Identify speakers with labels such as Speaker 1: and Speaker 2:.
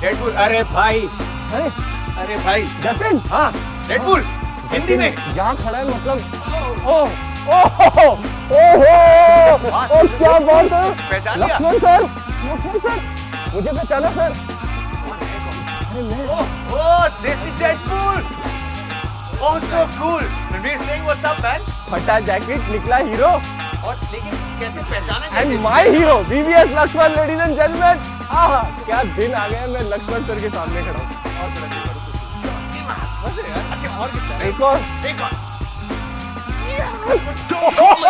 Speaker 1: Deadpool Deadpool अरे भाई।
Speaker 2: अरे।
Speaker 1: अरे भाई।
Speaker 2: जतिन
Speaker 1: हाँ डेडपूल हिंदी में।
Speaker 2: यहाँ खड़ा है मतलब। ओ ओहो ओहो
Speaker 1: वाह,
Speaker 2: ओ क्या बात है? लक्ष्मण सर लक्ष्मण सर मुझे पहचाना सर। अरे मैं
Speaker 1: this is Deadpool. Oh, so cool. Ranveer Singh, what's up, man?
Speaker 2: फटा जैकेट निकला हीरो
Speaker 1: और लेकिन कैसे पहचाना
Speaker 2: and my hero VVS Laxman ladies and gentleman आह क्या दिन आ गया मैं लक्ष्मण सर के सामने खड़ा हूँ।
Speaker 1: और। अच्छा और कितना
Speaker 2: एक और।
Speaker 1: एक और।